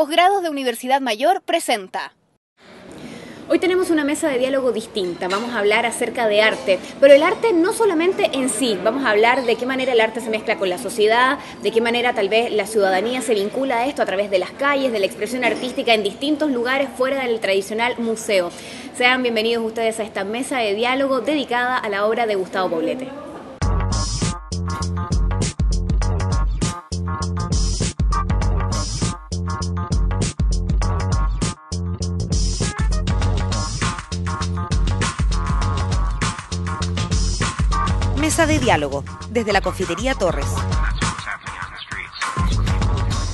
Posgrados de Universidad Mayor presenta. Hoy tenemos una mesa de diálogo distinta, vamos a hablar acerca de arte, pero el arte no solamente en sí, vamos a hablar de qué manera el arte se mezcla con la sociedad, de qué manera tal vez la ciudadanía se vincula a esto a través de las calles, de la expresión artística en distintos lugares fuera del tradicional museo. Sean bienvenidos ustedes a esta mesa de diálogo dedicada a la obra de Gustavo Poblete. De diálogo desde la Confitería Torres.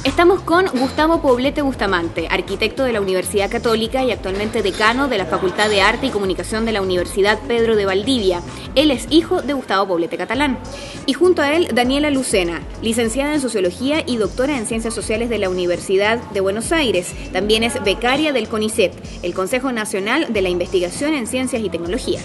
Estamos con Gustavo Poblete Bustamante, arquitecto de la Universidad Católica y actualmente decano de la Facultad de Arte y Comunicación de la Universidad Pedro de Valdivia. Él es hijo de Gustavo Poblete Catalán. Y junto a él, Daniela Lucena, licenciada en Sociología y doctora en Ciencias Sociales de la Universidad de Buenos Aires. También es becaria del CONICET, el Consejo Nacional de la Investigación en Ciencias y Tecnología.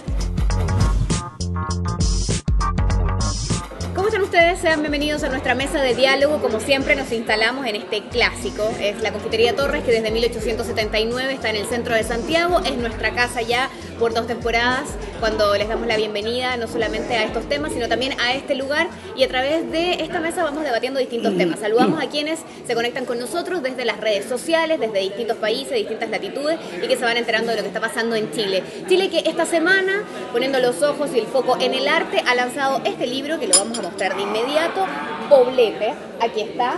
Ustedes? Sean bienvenidos a nuestra mesa de diálogo. Como siempre nos instalamos en este clásico. Es la Confitería Torres que desde 1879 está en el centro de Santiago. Es nuestra casa ya por dos temporadas cuando les damos la bienvenida no solamente a estos temas, sino también a este lugar. Y a través de esta mesa vamos debatiendo distintos temas. Saludamos a quienes se conectan con nosotros desde las redes sociales, desde distintos países, distintas latitudes y que se van enterando de lo que está pasando en Chile. Chile que esta semana, poniendo los ojos y el foco en el arte, ha lanzado este libro que lo vamos a mostrar inmediato, Poblete, aquí está.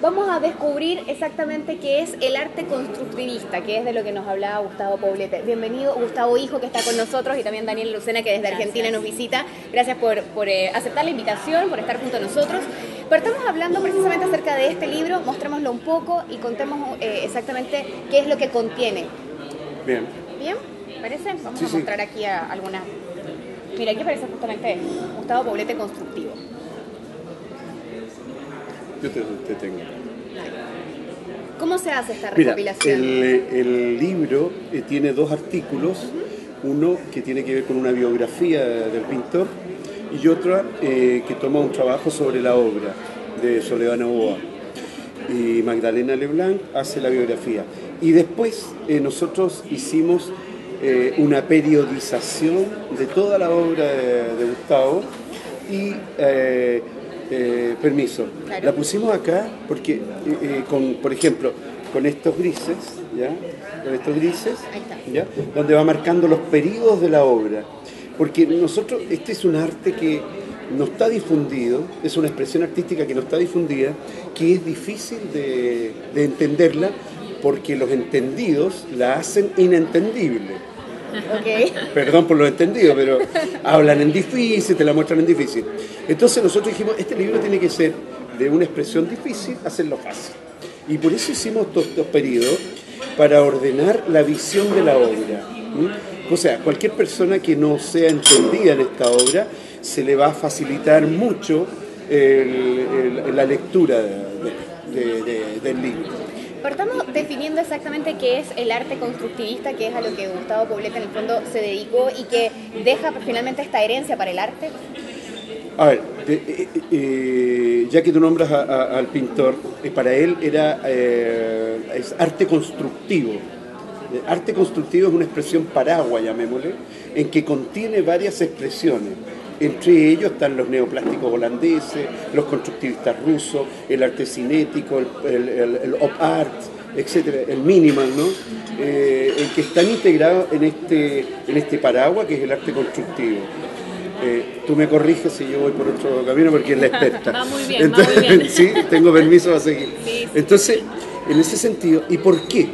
Vamos a descubrir exactamente qué es el arte constructivista, que es de lo que nos hablaba Gustavo Poblete. Bienvenido Gustavo Hijo, que está con nosotros, y también Daniel Lucena, que desde Argentina nos visita. Gracias por, eh, aceptar la invitación, por estar junto a nosotros. Pero estamos hablando precisamente acerca de este libro, mostrémoslo un poco y contemos eh, exactamente qué es lo que contiene. Bien. ¿Bien? ¿Parece? Vamos a mostrar aquí algunas Mira, aquí aparece justamente Gustavo Poblete Constructivo. Yo te, tengo. ¿Cómo se hace esta recopilación? el, libro eh, tiene dos artículos, uno que tiene que ver con una biografía del pintor y otra eh, que toma un trabajo sobre la obra de Soledad Novoa. Y Magdalena Leblanc hace la biografía. Y después eh, nosotros hicimos eh, una periodización de toda la obra de, Gustavo y, eh, eh, permiso, la pusimos acá porque, con, por ejemplo, con estos grises, ¿ya? Con estos grises, ¿ya? Donde va marcando los periodos de la obra. Porque nosotros, este es un arte que no está difundido, es una expresión artística que no está difundida, que es difícil de, de entenderla porque los entendidos la hacen inentendible. Perdón por lo entendido, pero hablan en difícil, te la muestran en difícil. Entonces nosotros dijimos, este libro tiene que ser de una expresión difícil, hacerlo fácil. Y por eso hicimos estos dos periodos para ordenar la visión de la obra. O sea, cualquier persona que no sea entendida en esta obra, se le va a facilitar mucho la lectura del libro. Partamos definiendo exactamente qué es el arte constructivista, que es a lo que Gustavo Poblete en el fondo se dedicó y que deja finalmente esta herencia para el arte. A ver, eh, eh, ya que tú nombras al pintor, eh, para él era arte constructivo. Arte constructivo es una expresión paraguaya, llamémosle, en que contiene varias expresiones. Entre ellos están los neoplásticos holandeses, los constructivistas rusos, el arte cinético, el, el, op art, etcétera, el minimal, ¿no? Eh, el que están integrados en este, en este paraguas que es el arte constructivo. Eh, tú me corriges si yo voy por otro camino porque es la experta. va muy bien, va muy bien. sí, tengo permiso para seguir. Entonces, en ese sentido, ¿y por qué?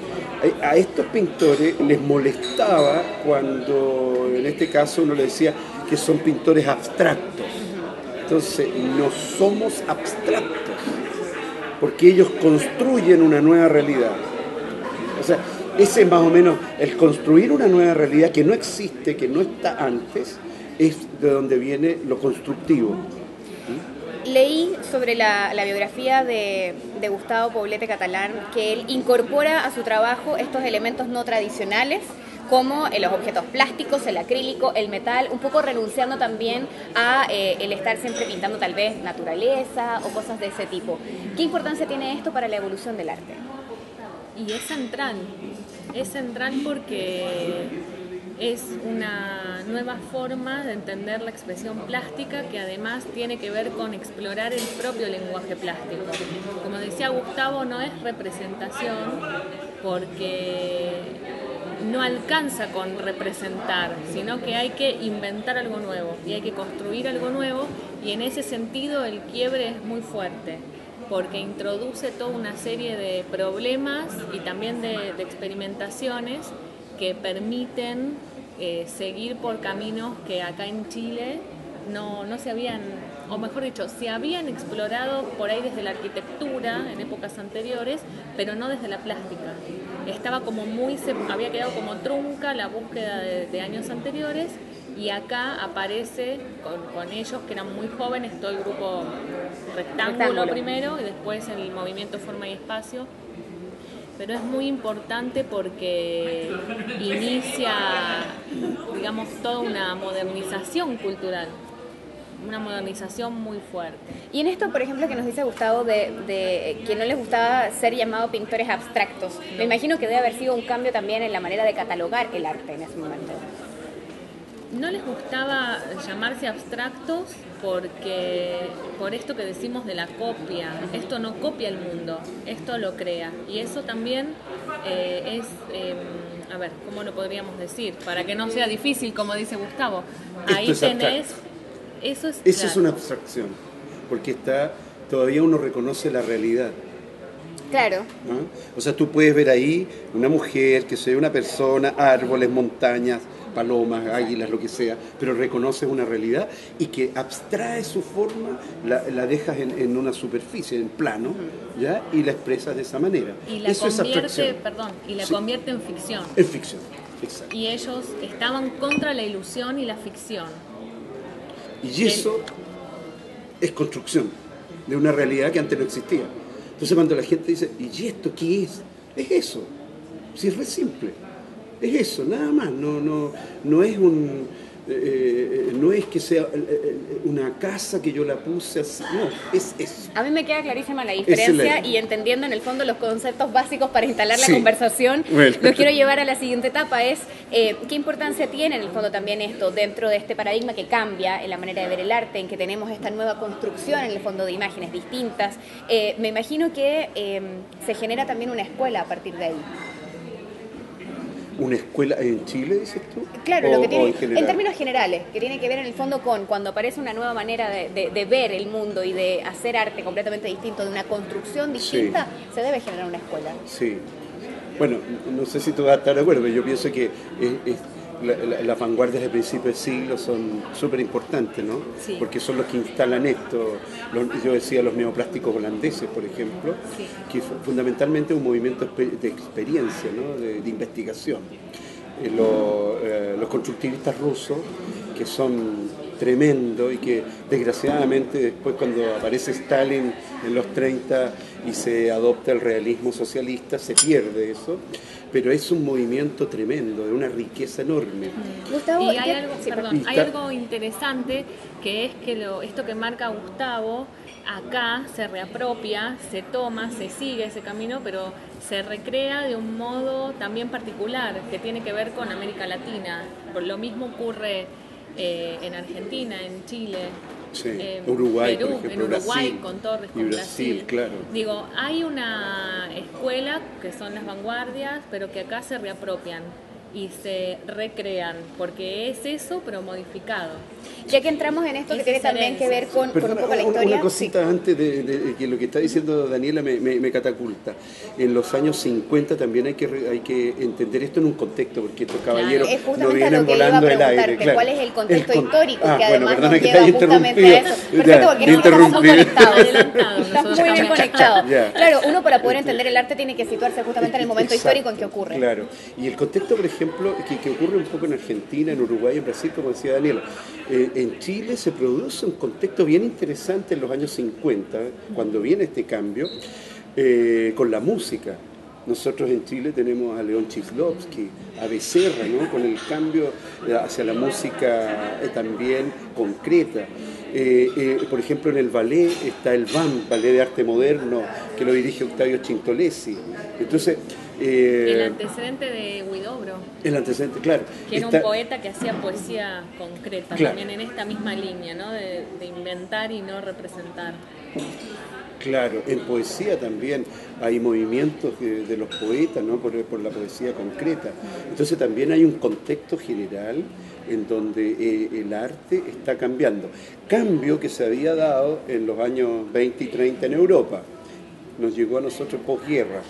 A estos pintores les molestaba cuando, en este caso, uno le decía, que son pintores abstractos. Entonces, no somos abstractos, porque ellos construyen una nueva realidad. O sea, ese es más o menos el construir una nueva realidad que no existe, que no está antes, es de donde viene lo constructivo. Leí sobre la, biografía de, de, Gustavo Poblete Catalán que él incorpora a su trabajo estos elementos no tradicionales como los objetos plásticos, el acrílico, el metal, un poco renunciando también a eh, el estar siempre pintando tal vez naturaleza o cosas de ese tipo. ¿Qué importancia tiene esto para la evolución del arte? Y es central, es central porque es una nueva forma de entender la expresión plástica que además tiene que ver con explorar el propio lenguaje plástico. Como decía Gustavo, no es representación porque no alcanza con representar, sino que hay que inventar algo nuevo y hay que construir algo nuevo y en ese sentido el quiebre es muy fuerte porque introduce toda una serie de problemas y también de, experimentaciones que permiten eh, seguir por caminos que acá en Chile no, no se habían, o mejor dicho, se habían explorado por ahí desde la arquitectura en épocas anteriores, pero no desde la plástica. Estaba como muy, se había quedado como trunca la búsqueda de, años anteriores y acá aparece con, ellos que eran muy jóvenes, todo el grupo rectángulo, primero y después el movimiento Forma y Espacio. Pero es muy importante porque inicia, digamos, toda una modernización cultural una modernización muy fuerte. Y en esto, por ejemplo, que nos dice Gustavo de, que no les gustaba ser llamados pintores abstractos, me imagino que debe haber sido un cambio también en la manera de catalogar el arte en ese momento. No les gustaba llamarse abstractos porque por esto que decimos de la copia, esto no copia el mundo, esto lo crea. Y eso también eh, es, em, a ver, ¿cómo lo podríamos decir? Para que no sea difícil, como dice Gustavo. Ahí tenés eso es, una abstracción, porque está todavía uno reconoce la realidad. Claro. O sea, tú puedes ver ahí una mujer, que sea una persona, árboles, montañas, palomas, águilas, lo que sea, pero reconoces una realidad y que abstrae su forma, la, dejas en, una superficie, en plano, ¿ya? y la expresas de esa manera. Y la convierte, perdón, y la convierte en ficción. En ficción, exacto. Y ellos estaban contra la ilusión y la ficción. Y eso es construcción de una realidad que antes no existía. Entonces cuando la gente dice, ¿y esto qué es? Es eso. Si es re simple. Es eso, nada más. No, no, no es un eh, no es que sea eh, eh, una casa que yo la puse así, no, es eso. A mí me queda clarísima la diferencia y entendiendo en el fondo los conceptos básicos para instalar la conversación, lo quiero llevar a la siguiente etapa, es qué importancia tiene en el fondo también esto dentro de este paradigma que cambia en la manera de ver el arte, en que tenemos esta nueva construcción en el fondo de imágenes distintas. me imagino que se genera también una escuela a partir de ahí una escuela en Chile, dices tú? Claro, lo que tiene, en, términos generales, que tiene que ver en el fondo con cuando aparece una nueva manera de, ver el mundo y de hacer arte completamente distinto, de una construcción distinta, se debe generar una escuela. Sí. Bueno, no sé si tú vas a estar de acuerdo, pero yo pienso que es las vanguardias de principio de siglo son súper importantes, ¿no? Porque son los que instalan esto. yo decía los neoplásticos holandeses, por ejemplo, que fundamentalmente un movimiento de experiencia, ¿no? de, investigación. Eh, eh, los constructivistas rusos, que son tremendos y que desgraciadamente después cuando aparece Stalin en los 30 y se adopta el realismo socialista, se pierde eso pero es un movimiento tremendo, de una riqueza enorme. Gustavo, y hay algo, perdón, hay algo interesante que es que lo, esto que marca Gustavo, acá se reapropia, se toma, se sigue ese camino, pero se recrea de un modo también particular que tiene que ver con América Latina. Lo mismo ocurre eh, en Argentina, en Chile, en Uruguay, Perú, en Uruguay con Torres, con Brasil, Claro. Digo, hay una escuela que son las vanguardias, pero que acá se reapropian y se recrean, porque es eso, pero modificado. Ya que entramos en esto que tiene también que ver con, un poco la historia. Una cosita antes de, que lo que está diciendo Daniela me, catapulta. En los años 50 también hay que hay que entender esto en un contexto, porque estos caballeros no vienen volando el aire. Claro. ¿Cuál es el contexto histórico? Ah, que además bueno, nos lleva justamente a eso. Perfecto, porque nosotros estamos conectados. Estamos muy bien conectados. Claro, uno para poder entender el arte tiene que situarse justamente en el momento histórico en que ocurre. Claro. Y el contexto, por ejemplo, que, que ocurre un poco en Argentina, en Uruguay, en Brasil, como decía Daniela. Eh, en Chile se produce un contexto bien interesante en los años 50, cuando viene este cambio, eh, con la música. Nosotros en Chile tenemos a León Chiflovsky, a Becerra, ¿no? con el cambio hacia la música eh, también concreta. Eh, eh, por ejemplo, en el ballet está el BAM, Ballet de Arte Moderno, que lo dirige Octavio Chintolesi. Entonces, eh, el antecedente de Huidobro. El antecedente, claro. Que era un poeta que hacía poesía concreta, también en esta misma línea, ¿no? De, inventar y no representar. Claro, en poesía también hay movimientos de, los poetas, ¿no? Por, por, la poesía concreta. Entonces también hay un contexto general en donde eh, el arte está cambiando. Cambio que se había dado en los años 20 y 30 en Europa. Nos llegó a nosotros posguerra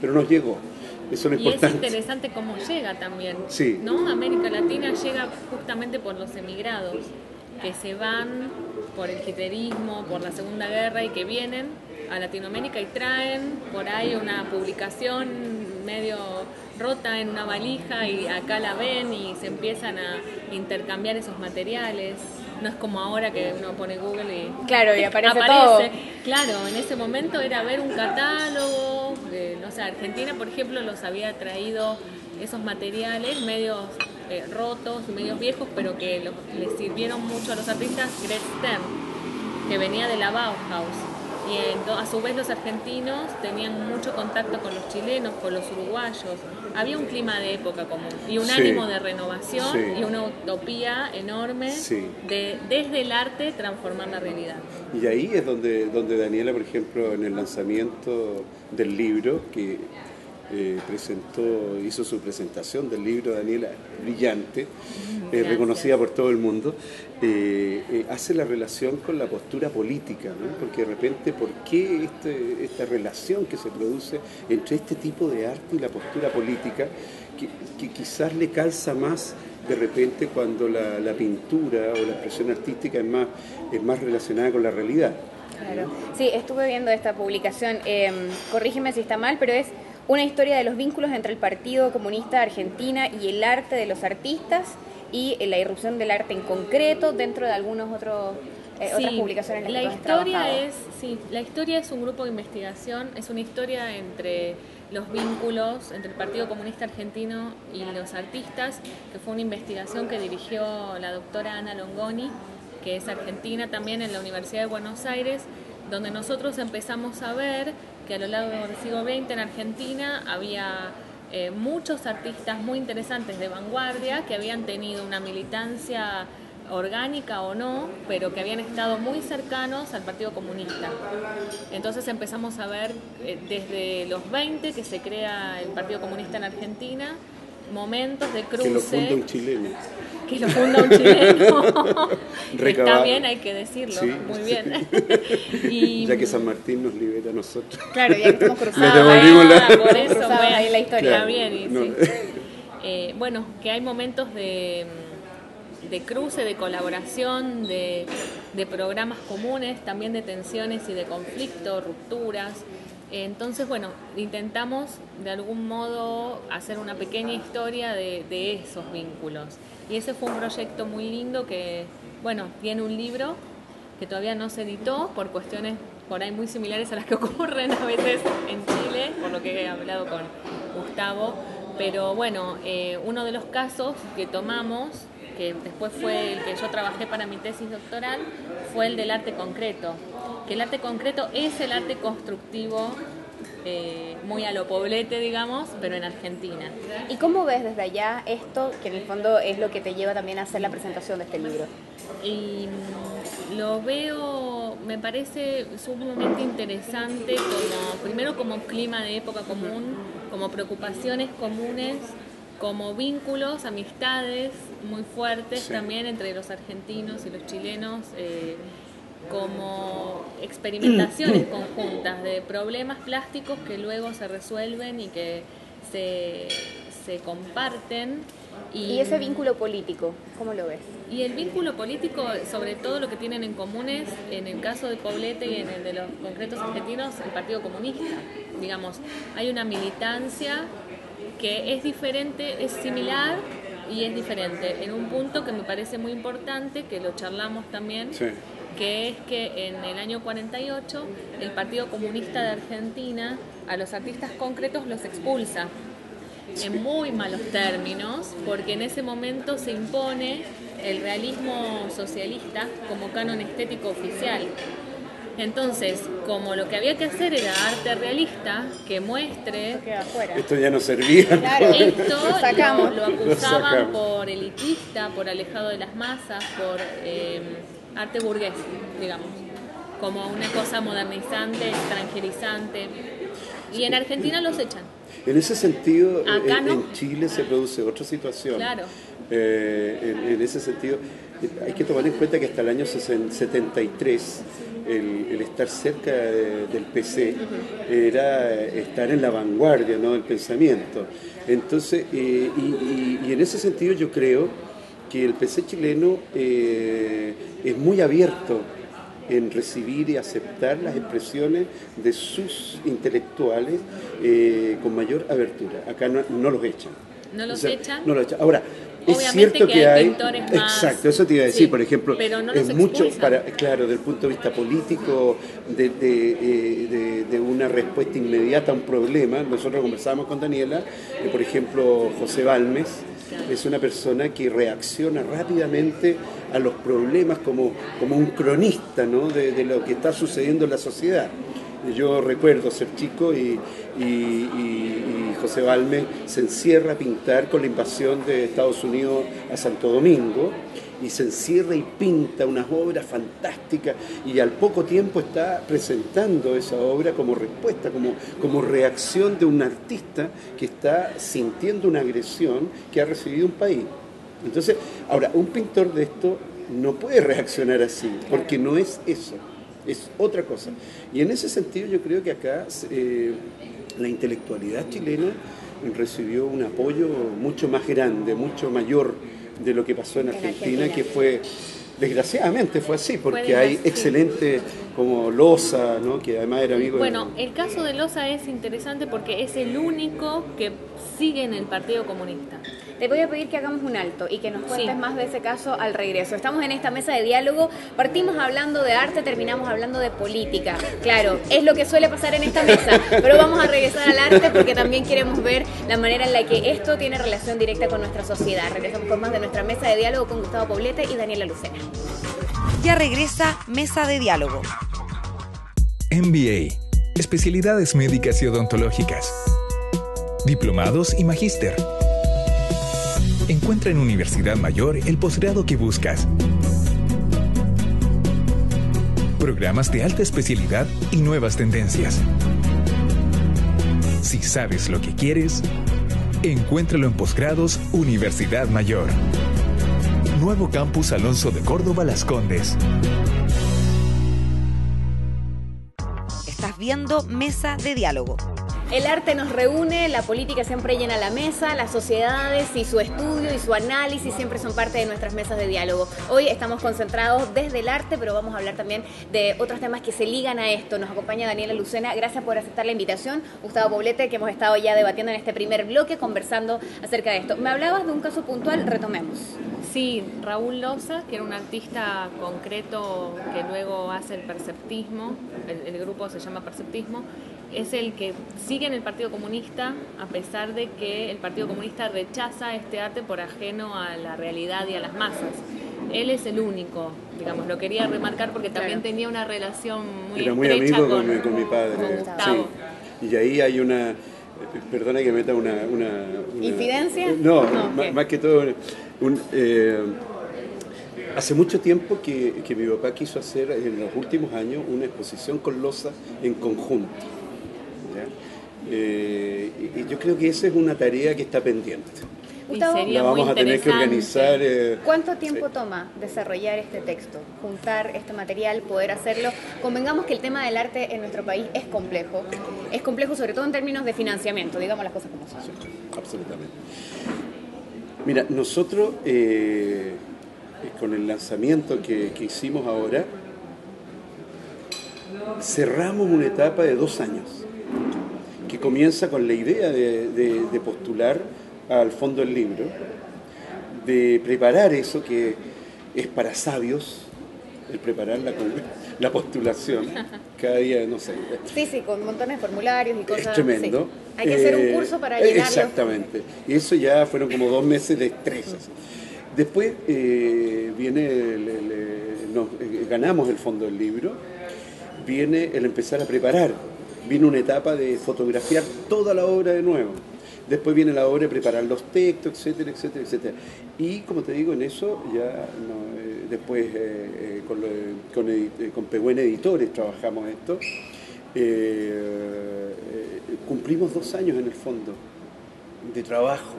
pero nos llegó. Eso es lo y es interesante cómo llega también. Sí. ¿no? América Latina llega justamente por los emigrados, que se van por el giterismo, por la Segunda Guerra y que vienen a Latinoamérica y traen por ahí una publicación medio rota en una valija y acá la ven y se empiezan a intercambiar esos materiales no es como ahora que uno pone Google y claro y aparece, todo. Claro, en ese momento era ver un catálogo, no sé, Argentina por ejemplo los había traído esos materiales medios eh, rotos, medios viejos, pero que les sirvieron mucho a los artistas Greg Stern, que venía de la Bauhaus y a su vez los argentinos tenían mucho contacto con los chilenos, con los uruguayos. Había un clima de época común y un ánimo de renovación y una utopía enorme de desde el arte transformar la realidad. Y ahí es donde, donde Daniela, por ejemplo, en el lanzamiento del libro, que eh, presentó, hizo su presentación del libro Daniela, brillante, eh, reconocida por todo el mundo, eh, hace la relación con la postura política, porque de repente, ¿por qué este, esta relación que se produce entre este tipo de arte y la postura política, que, quizás le calza más de repente cuando la, pintura o la expresión artística es más, es más relacionada con la realidad? Claro. Sí, estuve viendo esta publicación, em, corrígeme si está mal, pero es una historia de los vínculos entre el Partido Comunista de Argentina y el arte de los artistas y eh, la irrupción del arte en concreto dentro de algunos otros eh, otras publicaciones la historia es sí la historia es un grupo de investigación es una historia entre los vínculos entre el Partido Comunista Argentino y los artistas que fue una investigación que dirigió la doctora Ana Longoni que es argentina también en la Universidad de Buenos Aires donde nosotros empezamos a ver que a lo largo del siglo XX en Argentina había eh, muchos artistas muy interesantes de vanguardia que habían tenido una militancia orgánica o no, pero que habían estado muy cercanos al Partido Comunista. Entonces empezamos a ver eh, desde los 20 que se crea el Partido Comunista en Argentina, momentos de cruce. Que lo funda un chileno. Que lo funda un chileno. Está bien, hay que decirlo. Muy bien. y, ya que San Martín nos libera a nosotros. Claro, ya estamos cruzados. Ah, por eso, bueno, ahí la historia. Bien. Eh, bueno, que hay momentos de, de cruce, de colaboración, de, de programas comunes, también de tensiones y de conflicto, rupturas. Entonces, bueno, intentamos de algún modo hacer una pequeña historia de, esos vínculos. Y ese fue un proyecto muy lindo que, bueno, tiene un libro que todavía no se editó por cuestiones por ahí muy similares a las que ocurren a veces en Chile, por lo que he hablado con Gustavo. Pero bueno, eh, uno de los casos que tomamos, que después fue el que yo trabajé para mi tesis doctoral, fue el del arte concreto que el arte concreto es el arte constructivo eh, muy a lo poblete, digamos, pero en Argentina. ¿Y cómo ves desde allá esto, que en el fondo es lo que te lleva también a hacer la presentación de este libro? Y mm, lo veo, me parece sumamente interesante, como primero como clima de época común, como preocupaciones comunes, como vínculos, amistades muy fuertes también entre los argentinos y los chilenos. Eh, como experimentaciones conjuntas de problemas plásticos que luego se resuelven y que se, comparten. Y, ese vínculo político, cómo lo ves? Y el vínculo político, sobre todo lo que tienen en común es, en el caso de Poblete y en el de los concretos argentinos, el Partido Comunista. Digamos, hay una militancia que es diferente, es similar y es diferente. En un punto que me parece muy importante, que lo charlamos también, que es que en el año 48 el Partido Comunista de Argentina a los artistas concretos los expulsa en muy malos términos, porque en ese momento se impone el realismo socialista como canon estético oficial. Entonces, como lo que había que hacer era arte realista que muestre esto ya no servía. Claro, esto lo, sacamos. lo, acusaban por elitista, por alejado de las masas, por eh, arte burgués, digamos, como una cosa modernizante, extranjerizante. Y en Argentina los echan. En ese sentido, en, Chile se produce otra situación. Claro. Eh, en, ese sentido, hay que tomar en cuenta que hasta el año 73 el, estar cerca del PC era estar en la vanguardia ¿no? del pensamiento. Entonces, eh, y, en ese sentido yo creo que el PC chileno eh, es muy abierto en recibir y aceptar las expresiones de sus intelectuales eh, con mayor abertura. Acá no, los echan. ¿No los echan? No los echan. Ahora, es cierto que, hay, exacto, eso te iba a decir, por ejemplo, es mucho para, claro, del punto de vista político, de, eh, de, una respuesta inmediata a un problema. Nosotros conversamos con Daniela, por ejemplo, José Balmes es una persona que reacciona rápidamente a los problemas como, como un cronista ¿no? de, lo que está sucediendo en la sociedad. Yo recuerdo ser chico y, José Balme se encierra a pintar con la invasión de Estados Unidos a Santo Domingo y se encierra y pinta unas obras fantásticas y al poco tiempo está presentando esa obra como respuesta, como, como reacción de un artista que está sintiendo una agresión que ha recibido un país. Entonces, ahora, un pintor de esto no puede reaccionar así, porque no es eso es otra cosa. Y en ese sentido yo creo que acá eh, la intelectualidad chilena recibió un apoyo mucho más grande, mucho mayor de lo que pasó en Argentina, que fue Desgraciadamente fue así, porque hay excelentes como Loza, ¿no? que además era amigo Bueno, el caso de Loza es interesante porque es el único que sigue en el Partido Comunista. Te voy a pedir que hagamos un alto y que nos cuentes más de ese caso al regreso. Estamos en esta mesa de diálogo, partimos hablando de arte, terminamos hablando de política. Claro, es lo que suele pasar en esta mesa, pero vamos a regresar al arte porque también queremos ver la manera en la que esto tiene relación directa con nuestra sociedad. Regresamos con más de nuestra mesa de diálogo con Gustavo Poblete y Daniela Lucena. Ya regresa Mesa de Diálogo. MBA, especialidades médicas y odontológicas, diplomados y magíster. Encuentra en Universidad Mayor el posgrado que buscas. Programas de alta especialidad y nuevas tendencias. Si sabes lo que quieres, encuéntralo en posgrados Universidad Mayor. Nuevo Campus Alonso de Córdoba Las Condes. Estás viendo Mesa de Diálogo. El arte nos reúne, la política siempre llena la mesa, las sociedades y su estudio y su análisis siempre son parte de nuestras mesas de diálogo. Hoy estamos concentrados desde el arte, pero vamos a hablar también de otros temas que se ligan a esto. Nos acompaña Daniela Lucena. Gracias por aceptar la invitación. Gustavo Poblete, que hemos estado ya debatiendo en este primer bloque, conversando acerca de esto. Me hablabas de un caso puntual, retomemos. Sí, Raúl Loza, que era un artista concreto que luego hace el perceptismo, el, grupo se llama Perceptismo, es el que sigue en el Partido Comunista a pesar de que el Partido Comunista rechaza este arte por ajeno a la realidad y a las masas. Él es el único, digamos, lo quería remarcar porque también tenía una relación muy Era muy amigo con, mi, padre. Y ahí hay una, perdona que meta una... una, ¿Infidencia? No, más, que todo, eh, hace mucho tiempo que, que mi papá quiso hacer en los últimos años una exposición con Loza en conjunto. Eh, y yo creo que esa es una tarea que está pendiente. la vamos a tener que organizar. Eh, ¿Cuánto tiempo toma desarrollar este texto, juntar este material, poder hacerlo? Convengamos que el tema del arte en nuestro país es complejo. Es complejo sobre todo en términos de financiamiento, digamos las cosas como son. absolutamente. Mira, nosotros eh, con el lanzamiento que, que hicimos ahora, cerramos una etapa de dos años que comienza con la idea de, postular al fondo del libro, de preparar eso que es para sabios, el preparar la, la postulación, cada día, no sé. Sí, sí, con montones de formularios y cosas. Es tremendo. Hay que hacer un eh, curso para llenarlo. Exactamente. Y eso ya fueron como dos meses de estrés. Después eh, viene, el- el- el- nos, eh, ganamos el fondo del libro, viene el empezar a preparar, viene una etapa de fotografiar toda la obra de nuevo. Después viene la obra de preparar los textos, etcétera, etcétera, etcétera. Y como te digo, en eso ya no, eh, después eh, eh, con, lo con, edi- eh, con Pehuen Editores trabajamos esto. Cumplimos dos años en el fondo de trabajo.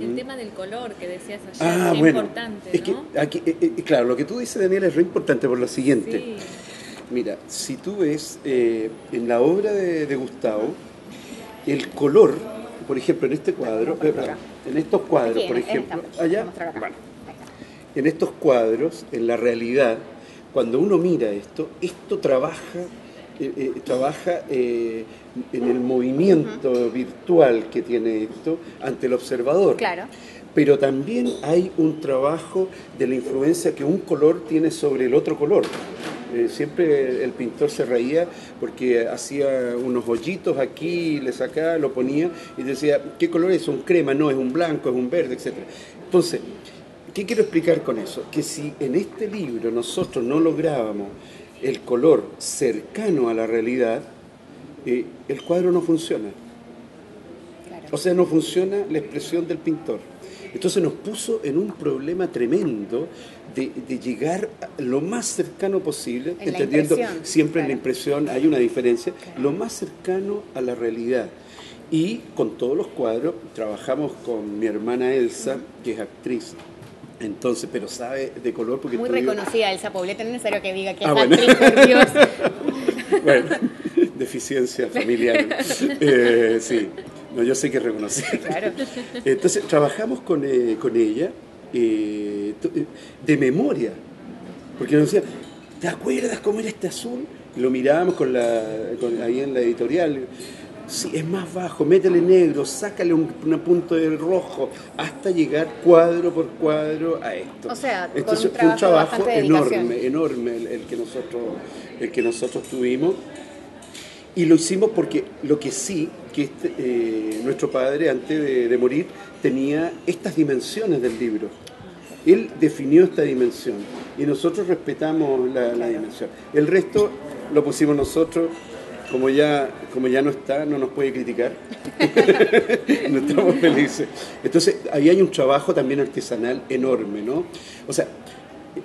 El ¿Mm? tema del color que decías ayer, Ah, qué bueno. importante, es que aquí, eh, claro, lo que tú dices, Daniela, es re importante por lo siguiente. Sí. Mira, si tú ves eh, en la obra de, de Gustavo, el color, por ejemplo, en este cuadro, eh, en estos cuadros, por ejemplo, allá, bueno, en estos cuadros, en la realidad, cuando uno mira esto, esto trabaja, eh, eh, trabaja en el movimiento virtual que tiene esto ante el observador. Claro. Pero también hay un trabajo de la influencia que un color tiene sobre el otro color. Eh, siempre el pintor se reía porque hacía unos hoyitos aquí, le sacaba, lo ponía y decía, ¿qué color es? Un crema, no, es un blanco, es un verde, etc. Entonces, ¿qué quiero explicar con eso? Que si en este libro nosotros no lográbamos el color cercano a la realidad, eh, el cuadro no funciona. Claro. O sea, no funciona la expresión del pintor. Entonces nos puso en un problema tremendo de, de llegar lo más cercano posible, En entendiendo siempre en la impresión hay una diferencia, lo más cercano a la realidad. Y con todos los cuadros trabajamos con mi hermana Elsa, que es actriz. Entonces, pero sabe de color porque Muy reconocida Elsa Poblete, no es necesario que diga que es Ah, bueno. actriz, por Dios. Bueno, deficiencia familiar. Eh, sí, no, yo sé que. Claro. Entonces, trabajamos con, eh, con ella eh, eh, de memoria, porque nos decía, ¿te acuerdas cómo era este azul? Y lo mirábamos con la, con- ahí en la editorial. Sí, es más bajo, métele negro, sácale un, un punto de rojo, hasta llegar cuadro por cuadro a esto. O sea, Entonces un fue un trabajo trabajo enorme, enorme el, el que nosotros, el que nosotros tuvimos. Y lo hicimos porque lo que sí, que este, eh, nuestro padre antes de, de morir tenía estas dimensiones del libro. Él definió esta dimensión y nosotros respetamos la, la dimensión. El resto lo pusimos nosotros, como ya, como ya no está, no nos puede criticar. no estamos felices. Entonces, ahí hay un trabajo también artesanal enorme, ¿no? O sea,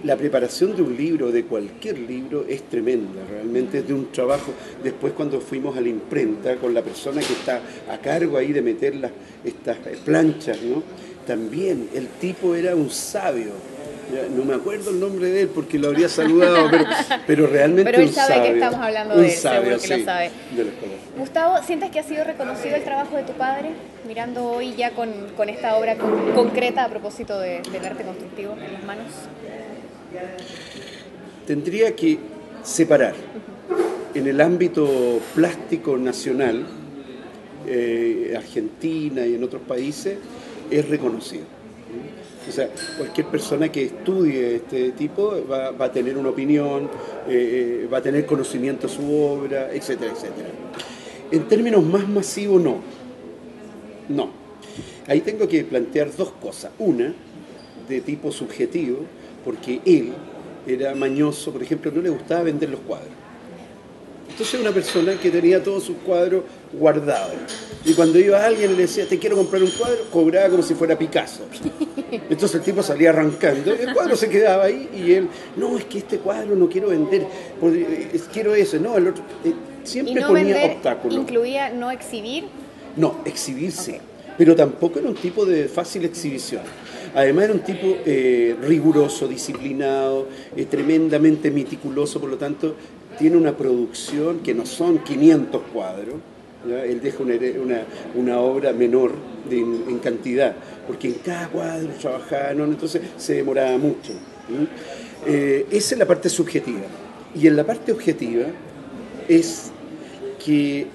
la preparación de un libro, de cualquier libro, es tremenda, realmente es de un trabajo. Después cuando fuimos a la imprenta con la persona que está a cargo ahí de meter las, estas eh, planchas, ¿no? También el tipo era un sabio. No me acuerdo el nombre de él porque lo habría saludado, pero, pero realmente Pero él un sabe que sabio. estamos hablando Un de él, sabio, seguro que lo sabe. Gustavo, ¿sientes que ha sido reconocido el trabajo de tu padre? Mirando hoy ya con, con esta obra con- concreta a propósito de- del arte constructivo en las manos. Tendría que separar en el ámbito plástico nacional, eh, Argentina y en otros países, es reconocido. O sea, cualquier persona que estudie este tipo va, a tener una opinión, eh, eh, va a tener conocimiento de su obra, etcétera, etcétera. En términos más masivos, no. No. Ahí tengo que plantear dos cosas. Una, de tipo subjetivo, porque él era mañoso, por ejemplo, no le gustaba vender los cuadros. Entonces una persona que tenía todos sus cuadros guardados. Y cuando iba alguien y le decía, te quiero comprar un cuadro, cobraba como si fuera Picasso. Entonces el tipo salía arrancando, el cuadro se quedaba ahí y él, no, es que este cuadro no quiero vender, quiero ese, no, el otro. Eh, Y siempre no ponía vender obstáculos. incluía no exhibir. No, exhibirse. Pero tampoco era un tipo de fácil exhibición. Además era un tipo eh, riguroso, disciplinado, eh, tremendamente meticuloso, por lo tanto tiene una producción que no son 500 cuadros. Él deja una, una- obra menor en, cantidad, porque en cada cuadro trabajaba, entonces se demoraba mucho. Eh, esa es la parte subjetiva. Y en la parte objetiva es que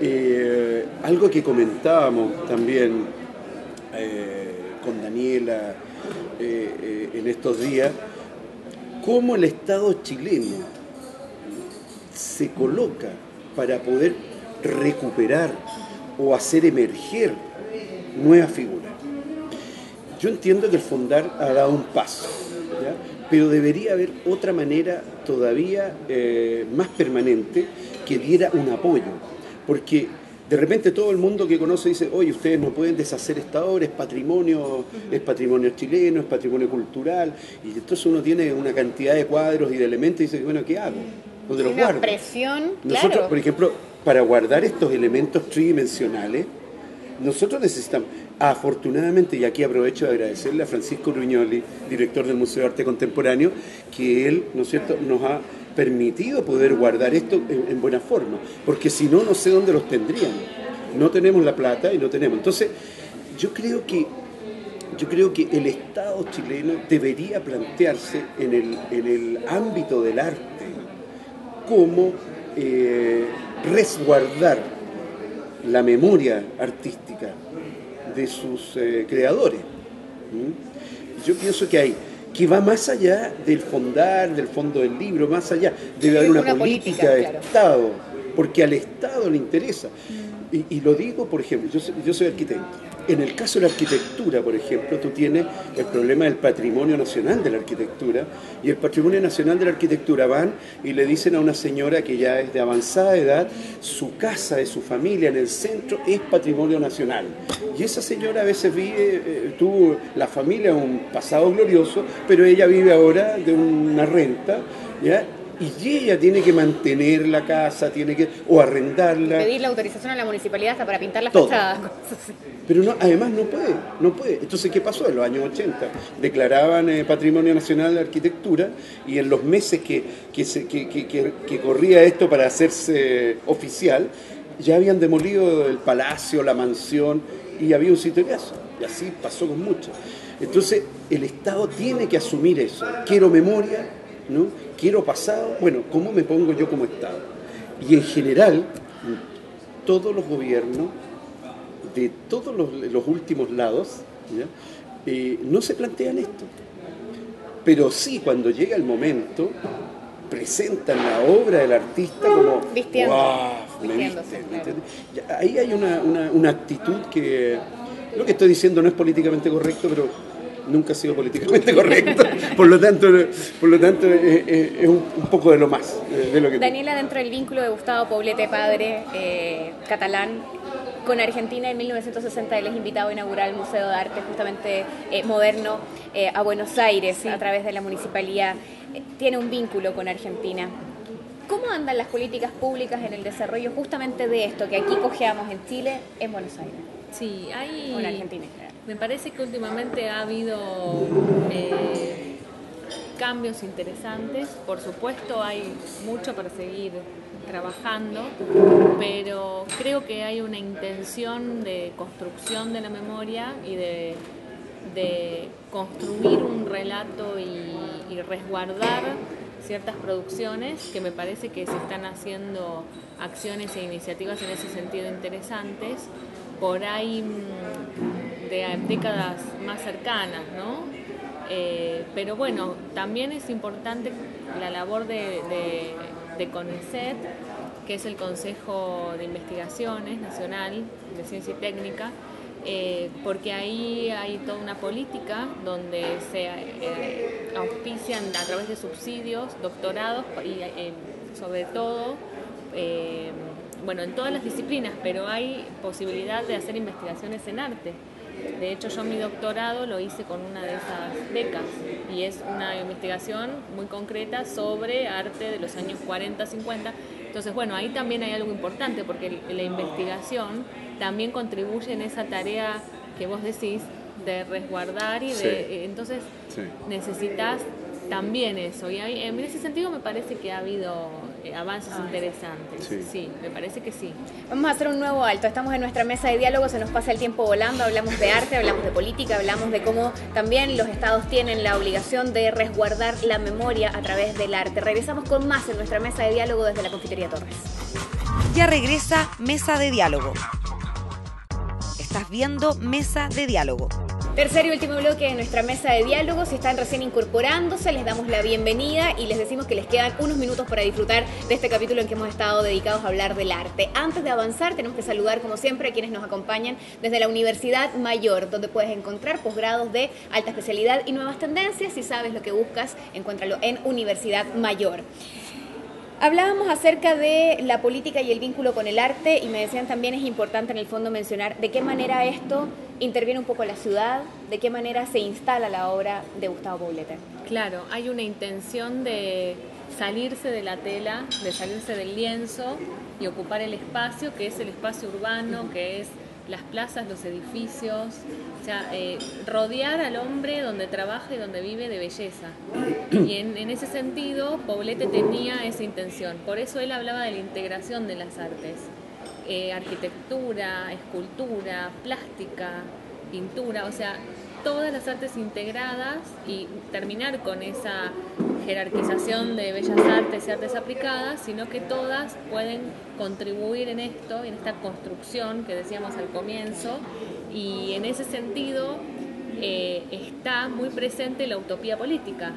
eh, algo que comentábamos también con Daniela eh, eh, en estos días, cómo el Estado chileno se coloca para poder recuperar o hacer emerger nuevas figuras. Yo entiendo que el Fondar ha dado un paso, pero debería haber otra manera todavía eh, más permanente que diera un apoyo, porque de repente todo el mundo que conoce dice, oye, ustedes no pueden deshacer esta obra, es patrimonio, es patrimonio chileno, es patrimonio cultural, y entonces uno tiene una cantidad de cuadros y de elementos y dice, bueno, ¿qué hago? ¿Dónde los Una guardo? presión, Nosotros, claro. por ejemplo, para guardar estos elementos tridimensionales, nosotros necesitamos, afortunadamente, y aquí aprovecho de agradecerle a Francisco Ruñoli, director del Museo de Arte Contemporáneo, que él, ¿no es cierto?, nos ha permitido poder guardar esto en, en buena forma, porque si no, no sé dónde los tendrían. No tenemos la plata y no tenemos. Entonces, yo creo que yo creo que el Estado chileno debería plantearse en el, en el ámbito del arte cómo eh, resguardar la memoria artística de sus eh, creadores. Yo pienso que hay que va más allá del fondar, del fondo del libro, más allá. Debe haber una, Una política, política, de claro. Estado, porque al Estado le interesa. Y, y lo digo, por ejemplo, yo soy, arquitecto. En el caso de la arquitectura, por ejemplo, tú tienes el problema del patrimonio nacional de la arquitectura, y el patrimonio nacional de la arquitectura van y le dicen a una señora que ya es de avanzada edad, su casa de su familia en el centro es patrimonio nacional. Y esa señora a veces vive, eh, tuvo la familia un pasado glorioso, pero ella vive ahora de una renta, ¿ya? Y ella tiene que mantener la casa, tiene que, o arrendarla. Pedir la autorización a la municipalidad hasta para pintar las Todo. fachadas. cosas así. Pero no, además no puede, no puede. Entonces, ¿qué pasó? En los años 80 declaraban eh, Patrimonio Nacional de Arquitectura y en los meses que, que, se- que- que- corría esto para hacerse oficial, ya habían demolido el palacio, la mansión y había un sitio de caso. Y así pasó con muchos. Entonces, el Estado tiene que asumir eso. Quiero memoria, ¿no? Quiero pasado. Bueno, ¿cómo me pongo yo como Estado? Y en general, todos los gobiernos de todos los, los últimos lados, ¿ya? Eh, no se plantean esto. Pero sí, cuando llega el momento, presentan la obra del artista como... Vistiendo. "Guau, me Vistiéndose, viste", ¿me Ahí hay una, una- una actitud que... Lo que estoy diciendo no es políticamente correcto, pero nunca ha sido políticamente correcto. Por lo tanto, por lo tanto eh, eh, es un, un poco de lo más. eh, de lo que Daniela, dentro del vínculo de Gustavo Poblete, padre eh, catalán, con Argentina en 1960 él es invitado a inaugurar el Museo de Arte justamente eh, moderno eh, a Buenos Aires a través de la municipalidad. Eh, tiene un vínculo con Argentina. ¿Cómo andan las políticas públicas en el desarrollo justamente de esto que aquí cojeamos en Chile, en Buenos Aires Sí, hay... o en Argentina? Me parece que últimamente ha habido eh, cambios interesantes. Por supuesto, hay mucho para seguir trabajando, pero creo que hay una intención de construcción de la memoria y de, de construir un relato y, y resguardar ciertas producciones que me parece que se están haciendo acciones e iniciativas en ese sentido interesantes por ahí mm, de décadas más cercanas, ¿no? Eh, pero bueno, también es importante la labor de, de, que es el Consejo de Investigaciones Nacional de Ciencia y Técnica, eh, porque ahí hay toda una política donde se eh, auspician a través de subsidios, doctorados y sobre todo, bueno, en todas las disciplinas, pero hay posibilidad de hacer investigaciones en arte. De hecho, yo mi doctorado lo hice con una de esas becas y es una investigación muy concreta sobre arte de los años 40, 50. Entonces, bueno, ahí también hay algo importante porque la investigación también contribuye en esa tarea que vos decís de resguardar y de... Sí. eh, Entonces, Sí. necesitas también eso. Y hay- en ese sentido me parece que ha habido eh, avances interesantes. Sí. sí, me parece que sí. Vamos a hacer un nuevo alto. Estamos en nuestra mesa de diálogo, se nos pasa el tiempo volando, hablamos de arte, hablamos de política, hablamos de cómo también los estados tienen la obligación de resguardar la memoria a través del arte. Regresamos con más en nuestra mesa de diálogo desde la Confitería Torres. Ya regresa Mesa de Diálogo. Estás viendo Mesa de Diálogo. Tercer y último bloque de nuestra mesa de diálogo. Si están recién incorporándose, les damos la bienvenida y les decimos que les quedan unos minutos para disfrutar de este capítulo en que hemos estado dedicados a hablar del arte. Antes de avanzar, tenemos que saludar, como siempre, a quienes nos acompañan desde la Universidad Mayor, donde puedes encontrar posgrados de alta especialidad y nuevas tendencias. Si sabes lo que buscas, encuéntralo en Universidad Mayor. Hablábamos acerca de la política y el vínculo con el arte y me decían también es importante en el fondo mencionar de qué manera esto interviene un poco la ciudad, de qué manera se instala la obra de Gustavo Poblete. Claro, hay una intención de salirse de la tela, de salirse del lienzo y ocupar el espacio que es el espacio urbano, que es las plazas, los edificios, sea, eh, rodear al hombre donde trabaja y donde vive de belleza. Y en, ese sentido, Poblete tenía esa intención. Por eso él hablaba de la integración de las artes. Eh, arquitectura, escultura, plástica, pintura, o sea, todas las artes integradas y terminar con esa jerarquización de bellas artes y artes aplicadas, sino que todas pueden contribuir en esto, en esta construcción que decíamos al comienzo, y en ese sentido eh, está muy presente la utopía política,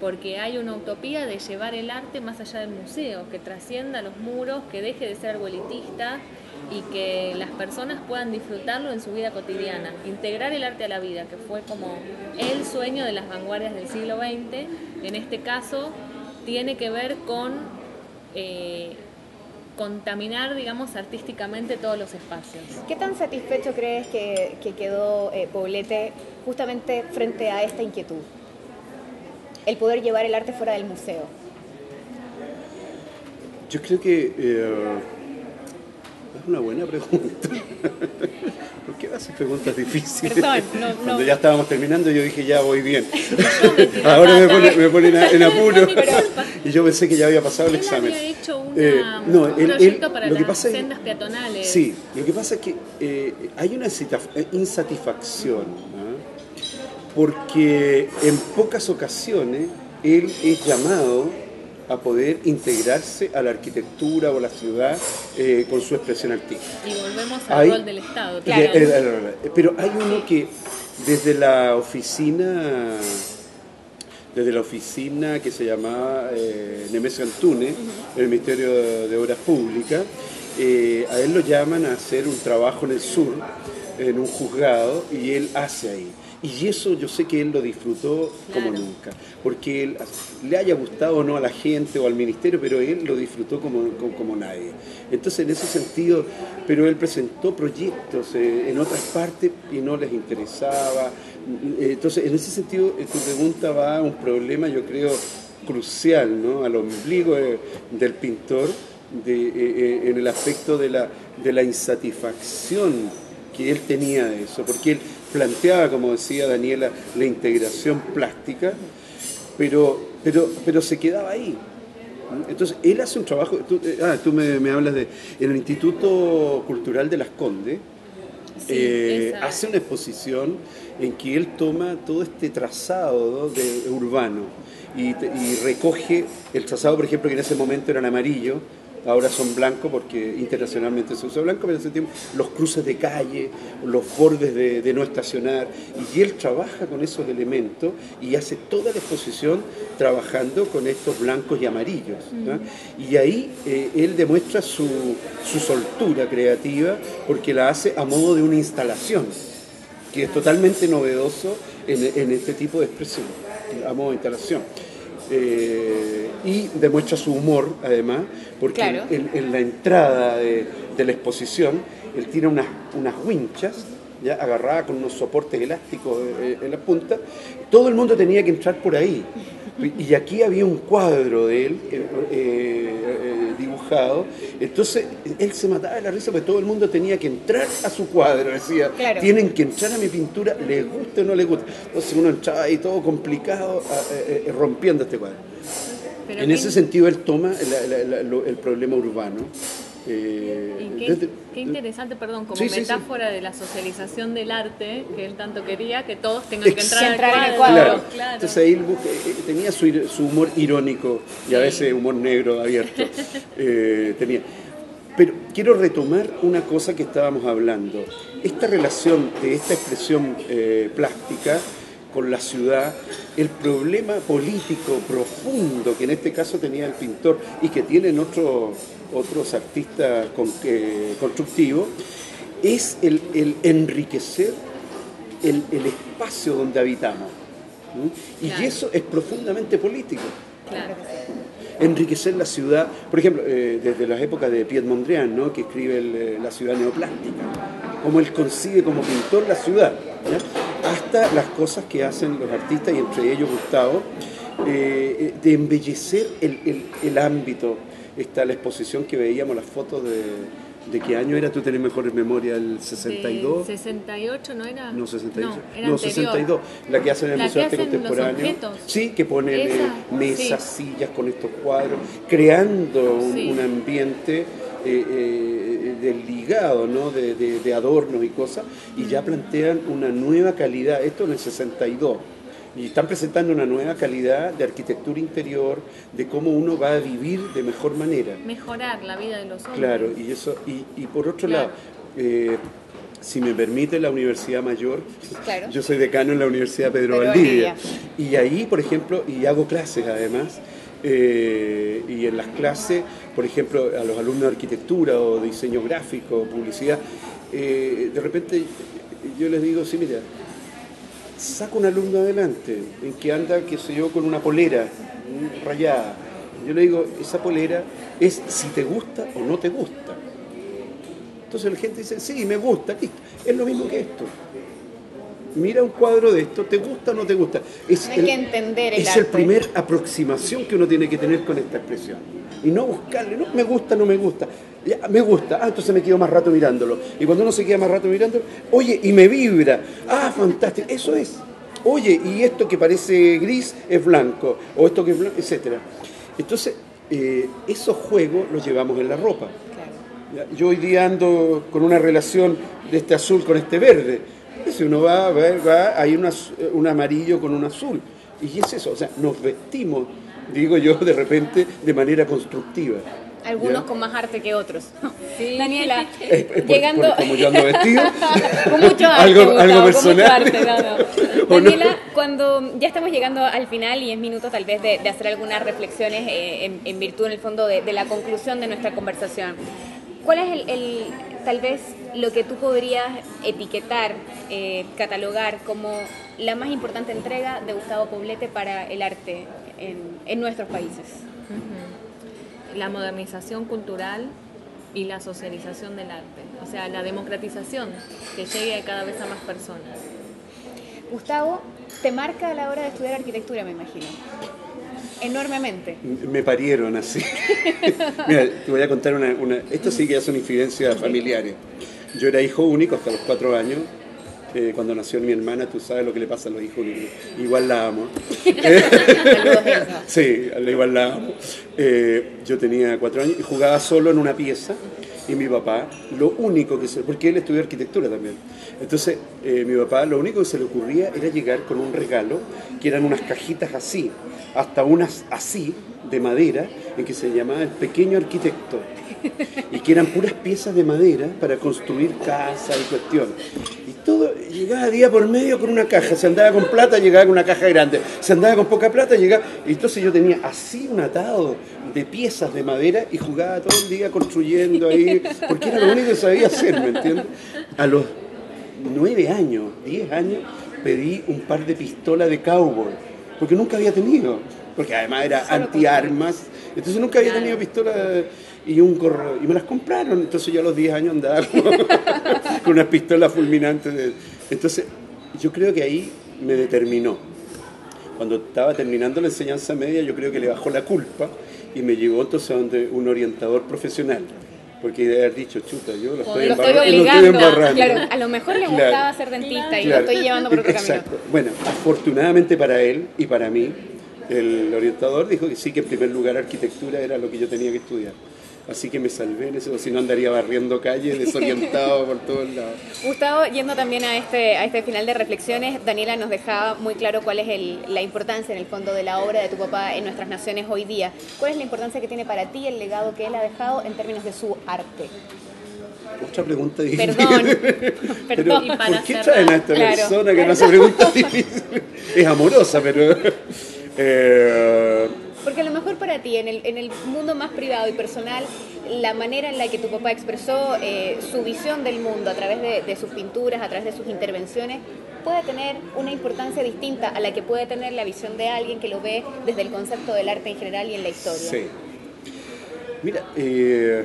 porque hay una utopía de llevar el arte más allá del museo, que trascienda los muros, que deje de ser algo y que las personas puedan disfrutarlo en su vida cotidiana, integrar el arte a la vida, que fue como el sueño de las vanguardias del siglo XX, en este caso tiene que ver con eh, contaminar, digamos, artísticamente todos los espacios. ¿Qué tan satisfecho crees que, quedó eh, Poblete justamente frente a esta inquietud? El poder llevar el arte fuera del museo. Yo creo que... Eh, una buena pregunta. ¿Por qué haces preguntas difíciles? Perdón, no, Cuando ya estábamos terminando yo dije ya voy bien. Ahora me pone, me pone en, apuro. y yo pensé que ya había pasado el examen. Había hecho una, eh, no, un proyecto para las sendas peatonales. Sí, lo que pasa es que eh, hay una insatisfacción, porque en pocas ocasiones él es llamado a poder integrarse a la arquitectura o la ciudad eh, con su expresión artística. Y volvemos al rol del Estado, claro. pero hay uno que desde la oficina desde la oficina que se llamaba eh, Nemesio Antunes, en el Ministerio de Obras Públicas, eh, a él lo llaman a hacer un trabajo en el sur, en un juzgado, y él hace ahí. Y eso yo sé que él lo disfrutó como nunca, porque él, le haya gustado o no a la gente o al ministerio, pero él lo disfrutó como, como, nadie. Entonces, en ese sentido, pero él presentó proyectos eh, en otras partes y no les interesaba. Entonces, en ese sentido, eh, tu pregunta va a un problema, yo creo, crucial, ¿no? Al ombligo del pintor, de, eh, en el aspecto de la, de la insatisfacción que él tenía de eso, porque él planteaba, como decía Daniela, la integración plástica, pero, pero, pero se quedaba ahí. Entonces, él hace un trabajo, tú, eh, ah, tú me, hablas de, en el Instituto Cultural de Las Condes, eh, hace una exposición en que él toma todo este trazado de, urbano y, y, recoge el trazado, por ejemplo, que en ese momento era en amarillo, ahora son blancos porque internacionalmente se usa blanco, pero en ese tiempo los cruces de calle, los bordes de, no estacionar, y él trabaja con esos elementos y hace toda la exposición trabajando con estos blancos y amarillos. Y ahí eh, él demuestra su, soltura creativa porque la hace a modo de una instalación, que es totalmente novedoso en, en este tipo de expresión, a modo de instalación. Eh, y demuestra su humor además, porque en, la entrada de, la exposición él tiene unas, unas winchas ya agarrada con unos soportes elásticos eh, en la punta, todo el mundo tenía que entrar por ahí. Y aquí había un cuadro de él eh, dibujado, entonces él se mataba de la risa porque todo el mundo tenía que entrar a su cuadro, decía, tienen que entrar a mi pintura, les guste o no les guste. Entonces uno entraba ahí todo complicado, rompiendo este cuadro en ese sentido él toma el problema urbano. Eh, qué, interesante, perdón, como metáfora de la socialización del arte que él tanto quería, que todos tengan que entrar, al cuadro. Claro. Entonces ahí él eh, tenía su, humor irónico y a veces humor negro abierto. Eh, tenía. Pero, quiero retomar una cosa que estábamos hablando. Esta relación de esta expresión eh, plástica con la ciudad, el problema político profundo que en este caso tenía el pintor y que tienen otros, otros artistas con, eh, constructivos, es el, el enriquecer el, el, espacio donde habitamos. ¿Mm? Y Claro. eso es profundamente político Claro. enriquecer la ciudad, por ejemplo, eh, desde las épocas de Piet Mondrian, ¿no? que escribe el, eh, la ciudad neoplástica, cómo él concibe como pintor la ciudad, ¿ya? hasta las cosas que hacen los artistas, y entre ellos Gustavo, eh, eh, de embellecer el, el- el ámbito. Está la exposición que veíamos, las fotos de, de qué año era, tú tenés mejor memoria, el 62. De 68 no era. No, 68. No, era No, anterior. 62. La que hacen en el La Museo Arte Contemporáneo. Sí, que ponen Esa, mesas, sillas con estos cuadros, creando un, Sí. un ambiente eh, eh, del ligado, ¿no? De, de- de adornos y cosas, y Mm. ya plantean una nueva calidad. Esto en el 62. Y están presentando una nueva calidad de arquitectura interior, de cómo uno va a vivir de mejor manera. Mejorar la vida de los hombres. Claro, y eso y, y por otro Claro. lado, eh, si me permite la Universidad Mayor, Claro. yo soy decano en la Universidad Pedro, Pedro Valdivia, Valdivia. y ahí, por ejemplo, y hago clases además, eh, y en las clases, por ejemplo, a los alumnos de arquitectura o diseño gráfico, publicidad, eh, de repente yo les digo, sí, mira, saca un alumno adelante, en que anda, qué sé yo, con una polera rayada. Yo le digo, esa polera es si te gusta o no te gusta. Entonces la gente dice, sí, me gusta, listo. Es lo mismo que esto. Mira un cuadro de esto, ¿te gusta o no te gusta? Es Hay que entender el Es el primer aproximación que uno tiene que tener con esta expresión. Y no buscarle, no, me gusta, no me gusta. Me gusta, ah, entonces me quedo más rato mirándolo. Y cuando uno se queda más rato mirándolo, oye, y me vibra. Ah, fantástico, eso es. Oye, y esto que parece gris es blanco, o esto que es blanco, etc. Entonces, eh, esos juegos los llevamos en la ropa. Yo hoy día ando con una relación de este azul con este verde. Si uno va va, hay un amarillo con un azul. Y es eso, o sea, nos vestimos, digo yo, de repente, de manera constructiva. Algunos con más arte que otros. Sí. Daniela, Es- es por- llegando... por como yo ando vestido. con mucho arte, algo, Gustavo, algo con personal. mucho arte, no, no. ¿O no? Daniela, cuando ya estamos llegando al final y es minuto tal vez de, de hacer algunas reflexiones eh, en, en virtud en el fondo de, de la conclusión de nuestra conversación, ¿cuál es el, el- tal vez lo que tú podrías etiquetar, eh, catalogar como la más importante entrega de Gustavo Poblete para el arte en, en nuestros países? La modernización cultural y la socialización del arte. O sea, la democratización, que llegue a cada vez a más personas. Gustavo, te marca a la hora de estudiar arquitectura, me imagino. Enormemente. Me parieron así. Mira, te voy a contar una, una- Esto sí que ya son infidencias familiares. Yo era hijo único hasta los cuatro años. Eh, cuando nació mi hermana, tú sabes lo que le pasa a los hijos únicos. Igual la amo. Sí, igual la amo. Eh, yo tenía cuatro años y jugaba solo en una pieza y mi papá, lo único que se... Porque él estudió arquitectura también. Entonces, eh, mi papá lo único que se le ocurría era llegar con un regalo, que eran unas cajitas así, hasta unas así, de madera, en que se llamaba el pequeño arquitecto. Y que eran puras piezas de madera para construir casa y cuestión. Y todo llegaba día por medio con una caja. Se andaba con plata, llegaba con una caja grande. Se andaba con poca plata, llegaba. Y entonces yo tenía así un atado de piezas de madera y jugaba todo el día construyendo ahí, porque era lo único que sabía hacer, ¿me entiendes? A los nueve años, diez años, pedí un par de pistolas de cowboy, porque nunca había tenido, porque además era antiarmas, entonces nunca había tenido pistolas y un gorro, y me las compraron, entonces yo a los 10 años andaba con, con unas pistolas fulminantes. de- entonces yo creo que ahí me determinó. Cuando estaba terminando la enseñanza media, yo creo que le bajó la culpa y me llevó entonces a donde un orientador profesional. Porque de haber dicho, chuta, yo lo estoy, lo estoy embarra- lo estoy obligando. embarrando. Claro, a lo mejor le Claro. gustaba ser dentista y lo estoy llevando por otro Exacto. camino. Bueno, afortunadamente para él y para mí, el orientador dijo que sí, que en primer lugar arquitectura era lo que yo tenía que estudiar. Así que me salvé en eso, si no andaría barriendo calles, desorientado por todos lados. Gustavo, yendo también a este, a este final de reflexiones, Daniela nos dejaba muy claro cuál es el- la importancia en el fondo de la obra de tu papá en nuestras naciones hoy día. ¿Cuál es la importancia que tiene para ti el legado que él ha dejado en términos de su arte? otra pregunta difícil. Perdón. pero, Perdón. ¿Por qué traen a esta persona que no hace preguntas difíciles? Es amorosa, pero... Eh, porque a lo mejor para ti, en el, en el mundo más privado y personal, la manera en la que tu papá expresó eh, su visión del mundo a través de, sus pinturas, a través de sus intervenciones, puede tener una importancia distinta a la que puede tener la visión de alguien que lo ve desde el concepto del arte en general y en la historia. Sí. Mira, eh,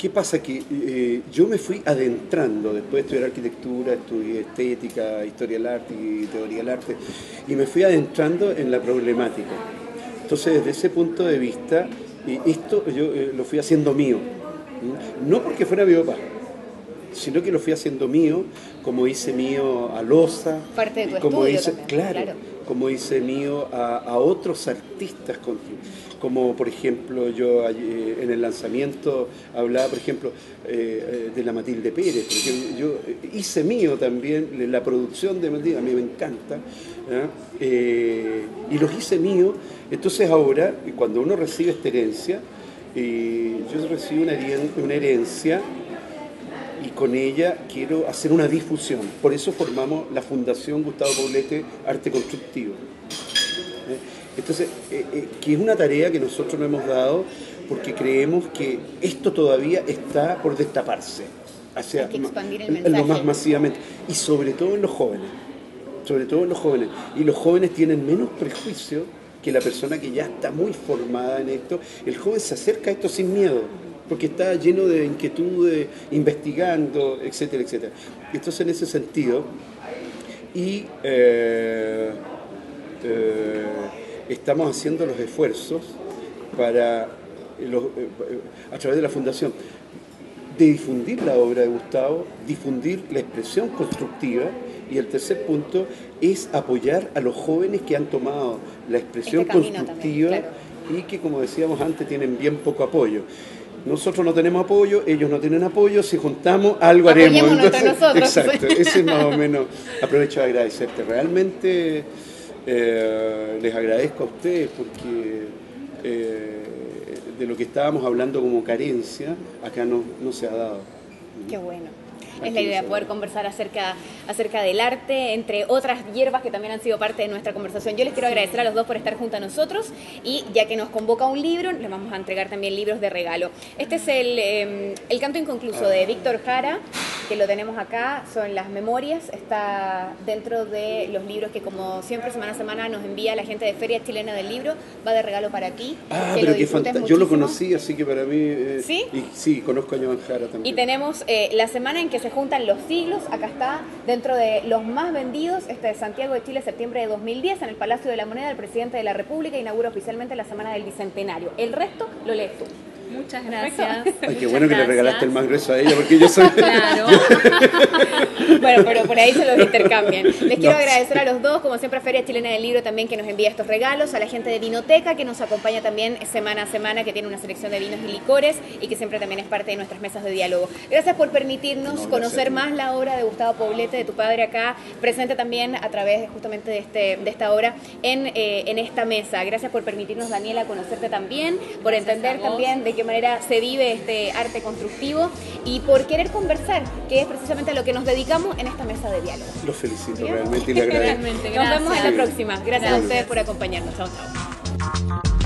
¿Qué pasa? Que eh, yo me fui adentrando, después de estudiar arquitectura, estudié estética, historia del arte y teoría del arte, y me fui adentrando en la problemática. Entonces, desde ese punto de vista, esto yo eh, lo fui haciendo mío. No porque fuera mi papá, sino que lo fui haciendo mío, como hice mío a Loza. Parte de tu como hice, claro, como hice mío a, otros artistas, como por ejemplo yo eh, en el lanzamiento hablaba, por ejemplo, eh, eh, de la Matilde Pérez, yo hice mío también la producción de Matilde, a mí me encanta, y los hice mío, entonces ahora, cuando uno recibe esta herencia, yo recibo una herencia y con ella quiero hacer una difusión. Por eso formamos la Fundación Gustavo Paulete Arte Constructivo. Entonces, eh, eh, que es una tarea que nosotros nos hemos dado porque creemos que esto todavía está por destaparse. Hacia, Hay que expandir el mensaje. Lo más masivamente. Y sobre todo en los jóvenes. Sobre todo en los jóvenes. Y los jóvenes tienen menos prejuicio que la persona que ya está muy formada en esto. El joven se acerca a esto sin miedo porque está lleno de inquietudes, investigando, etcétera, etcétera. Entonces, en ese sentido, y eh, eh, estamos haciendo los esfuerzos para, eh, a través de la Fundación, de difundir la obra de Gustavo, difundir la expresión constructiva, y el tercer punto es apoyar a los jóvenes que han tomado la expresión este constructiva y que, como decíamos antes, tienen bien poco apoyo nosotros no tenemos apoyo, ellos no tienen apoyo, si juntamos algo haremos. nosotros. Exacto, ese es más o menos, aprovecho de agradecerte, realmente eh, les agradezco a ustedes porque eh, de lo que estábamos hablando como carencia, acá no, no se ha dado. Qué bueno es la idea, poder conversar acerca, acerca del arte, entre otras hierbas que también han sido parte de nuestra conversación. Yo les quiero agradecer a los dos por estar junto a nosotros y ya que nos convoca un libro, les vamos a entregar también libros de regalo. Este es el, em, el canto inconcluso de Víctor Jara, que lo tenemos acá, son las memorias, está dentro de los libros que como siempre semana a semana nos envía la gente de Feria Chilena del Libro, va de regalo para ti. Ah, pero qué fantástico. Yo lo conocí, así que para mí... Eh, ¿Sí? Y, sí, conozco a Joan Jara también. Y tenemos eh, la semana en que se juntan los siglos. Acá está, dentro de los más vendidos, este de Santiago de Chile, septiembre de 2010, en el Palacio de la Moneda, el presidente de la República inaugura oficialmente la Semana del Bicentenario. El resto lo lees tú. Muchas gracias. Ay, qué bueno que le regalaste el más grueso a ella, porque yo soy. Claro. bueno, pero por ahí se los intercambian. Les quiero agradecer a los dos, como siempre, a Feria Chilena del Libro también que nos envía estos regalos, a la gente de Vinoteca que nos acompaña también semana a semana, que tiene una selección de vinos y licores y que siempre también es parte de nuestras mesas de diálogo. Gracias por permitirnos conocer más la obra de Gustavo Poblete, de tu padre acá, presente también a través justamente de, este, de esta obra en, eh, en esta mesa. Gracias por permitirnos, Daniela, conocerte también, por entender también de qué manera se vive este arte constructivo y por querer conversar, que es precisamente a lo que nos dedicamos en esta mesa de diálogo. Los felicito realmente y le agradezco. Nos vemos en la próxima. Gracias a ustedes por acompañarnos. Chao, chao.